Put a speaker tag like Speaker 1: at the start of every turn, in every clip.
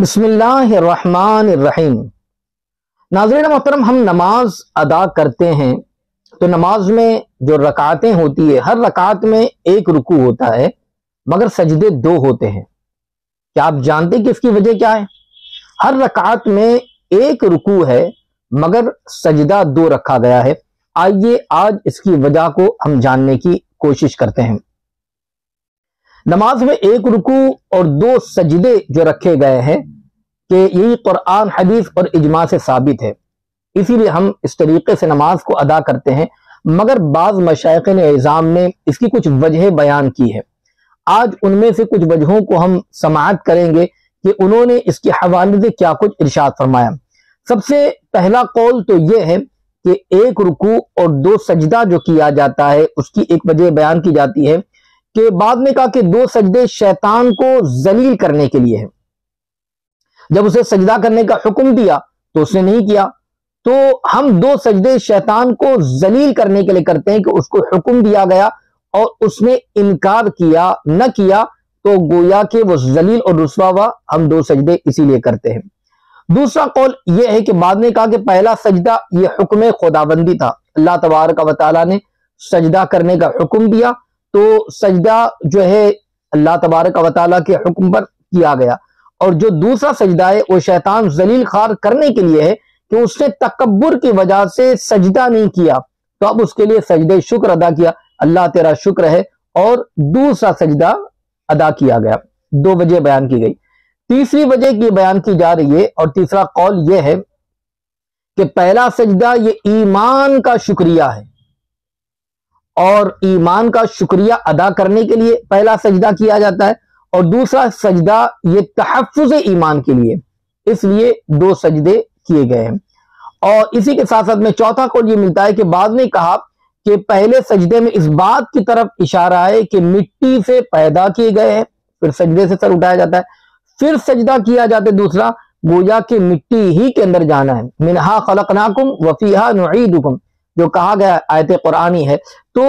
Speaker 1: बिस्मिल्लाहिर्रहमानिर्रहीम। नाजरन, मोहतरम, हम नमाज़ अदा करते हैं। तो नमाज़ में जो रकातें होती है, हर रकात में एक रुकू होता है, मगर सजदे दो होते हैं। क्या आप जानते कि इसकी वजह क्या है? हर रकात में एक रुकू है, मगर सजदा दो रखा गया है। आइए आज इसकी वजह को हम जानने की कोशिश करते हैं। नमाज़ में एक रुकू और दो सजदे जो रखे गए हैं कि यही कुरान हदीस और इजमा से साबित है। इसीलिए हम इस तरीके से नमाज़ को अदा करते हैं। मगर बाज मशाइ ने एजाम ने इसकी कुछ वजह बयान की है। आज उनमें से कुछ वजहों को हम समात करेंगे कि उन्होंने इसके हवाले से क्या कुछ इर्शाद फरमाया। सबसे पहला कौल तो यह है कि एक रुकू और दो सजदा जो किया जाता है, उसकी एक वजह बयान की जाती है कि बाद में कहा कि दो सजदे शैतान को जलील करने के लिए है। जब उसे सजदा करने का हुक्म दिया तो उसने नहीं किया। तो हम दो सजदे शैतान को जलील करने के लिए करते हैं कि उसको हुक्म दिया गया और उसने इनकार किया, न किया तो गोया के वो जलील और रुसवा हुआ, हम दो सजदे इसीलिए करते हैं। दूसरा कौल यह है कि बाद में कहा कि पहला सजदा यह हुक्म खुदाबंदी था। अल्लाह तबारक वाली ने सजदा करने का हुक्म दिया तो सजदा जो है अल्लाह तबारक वाली के हुक्म पर किया गया। और जो दूसरा सजदा है, वो शैतान जलील खार करने के लिए है कि उसने तकबर की वजह से सजदा नहीं किया। तो अब उसके लिए सजदे शुक्र अदा किया। अल्लाह तेरा शुक्र है। और दूसरा सजदा अदा किया गया। दो वजह बयान की गई। तीसरी वजह की बयान की जा रही है और तीसरा कौल यह है कि पहला सजदा ये ईमान का शुक्रिया है। और ईमान का शुक्रिया अदा करने के लिए पहला सजदा किया जाता है और दूसरा सजदा ये तहफ़ ईमान के लिए, इसलिए दो सजदे किए गए हैं। और इसी के साथ साथ में चौथा कौल ये मिलता है कि बाद ने कहा कि पहले सजदे में इस बात की तरफ़ इशारा है कि मिट्टी से पैदा किए गए हैं, फिर सजदे से सर उठाया जाता है, फिर सजदा किया जाता है दूसरा, गोया के मिट्टी ही के अंदर जाना है। मिनहा खलकनाकुम वफीहा नुईदुकुम। जो कहा गया आयत कुरानी है तो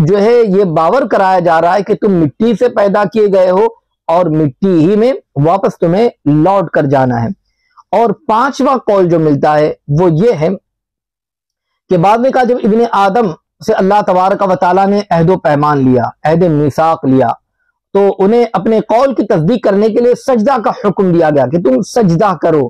Speaker 1: जो है ये बावर कराया जा रहा है कि तुम मिट्टी से पैदा किए गए हो और मिट्टी ही में वापस तुम्हें लौट कर जाना है। और पांचवा कौल जो मिलता है, वो ये है कि बाद में कहा जब इबन आदम से अल्लाह तबारक वाली ने अहदो पैमान लिया, अहद मिसाक लिया तो उन्हें अपने कौल की तस्दीक करने के लिए सजदा का हुक्म दिया गया कि तुम सजदा करो।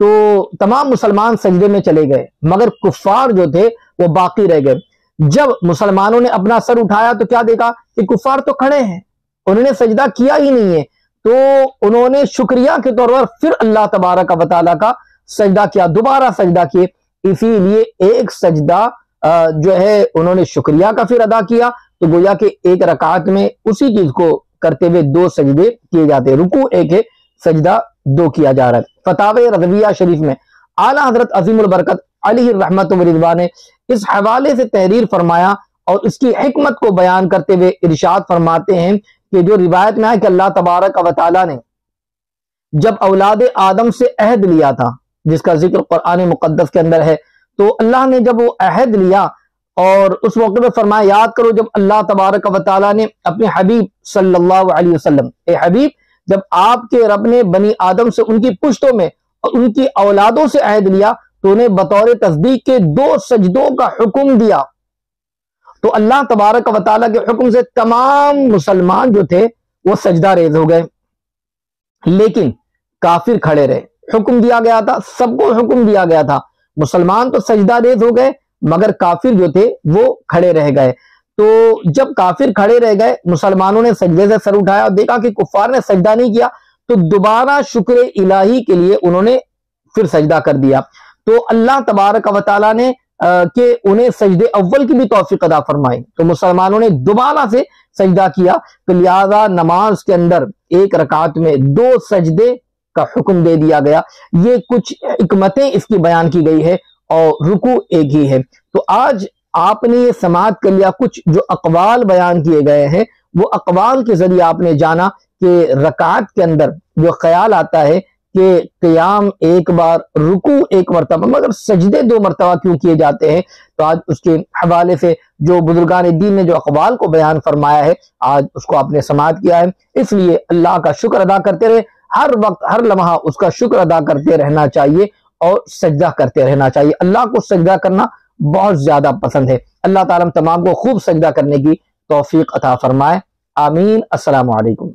Speaker 1: तो तमाम मुसलमान सजदे में चले गए, मगर कुफार जो थे वो बाकी रह गए। जब मुसलमानों ने अपना सर उठाया तो क्या देखा कि कुफार तो खड़े हैं, उन्होंने सजदा किया ही नहीं है। तो उन्होंने शुक्रिया के तौर पर फिर अल्लाह तबारक वाली का सजदा किया, दोबारा सजदा किए। इसीलिए एक सजदा जो है, उन्होंने शुक्रिया का फिर अदा किया। तो गोया के एक रकात में उसी चीज़ को करते हुए दो सजदे किए जाते हैं। रुकू, एक है, सजदा दो किया जा रहा है। फताव रजविया शरीफ में, आला हज़रत अजीम बरकत अली रहमत ने इस हवाले से तहरीर फरमाया और इसकी हिकमत को बयान करते हुए इरशाद फरमाते हैं कि जो रिवायत में है कि अल्लाह तबारक वाली ने जब औलाद आदम से अहद लिया था, जिसका ज़िक्र कुरान मुकद्दस के अंदर है तो अल्लाह ने जब वो अहद लिया और उस मौके पर फरमाया, याद करो जब अल्लाह तबारक वाली ने अपने हबीब वसल्लम, ए हबीब, जब आपके रब ने बनी आदम से उनकी पुश्तों में और उनकी औलादों से अहद लिया तो उन्हें बतौर तस्दीक के दो सजदों का हुक्म दिया। तो अल्लाह तबारक वाली के हुक्म से तमाम मुसलमान जो थे, वो सजदा रेज हो गए। लेकिन काफिर खड़े रहे। हुक्म दिया गया था, सबको हुक्म दिया गया था। मुसलमान तो सजदा रेज हो गए, मगर काफिर जो थे, वो खड़े रह गए। तो जब काफिर खड़े रह गए, मुसलमानों ने सजदे से सर उठाया और देखा कि कुफार ने सजदा नहीं किया तो दोबारा शुक्र इलाही के लिए उन्होंने फिर सजदा कर दिया। तो अल्लाह तबारक वाली ने के उन्हें सजदे अव्वल की भी तोफीक अदा फरमाई। तो मुसलमानों ने दोबारा से सजदा किया तो लिहाजा नमाज़ के अंदर एक रकात में दो सजदे का हुक्म दे दिया गया। ये कुछ हिकमतें इसकी बयान की गई है और रुकू एक ही है। तो आज आपने ये समात कर लिया। कुछ जो अकवाल बयान किए गए हैं, वो अकवाल के ज़रिए आपने जाना कि रकात के अंदर जो ख्याल आता है कि क्याम एक बार, रुकू एक मरतबा, मगर सजदे दो मरतबा क्यों किए जाते हैं? तो आज उसके हवाले से जो बुजुर्गान दीन ने जो अकबाल को बयान फरमाया है, आज उसको आपने समात किया है। इसलिए अल्लाह का शुक्र अदा करते रहे। हर वक्त, हर लम्हा उसका शुक्र अदा करते रहना चाहिए और सजदा करते रहना चाहिए। अल्लाह को सजदा करना बहुत ज़्यादा पसंद है। अल्लाह तमाम को खूब सजदा करने की तौफीक अता फरमाए। आमीन। अस्सलाम वालेकुम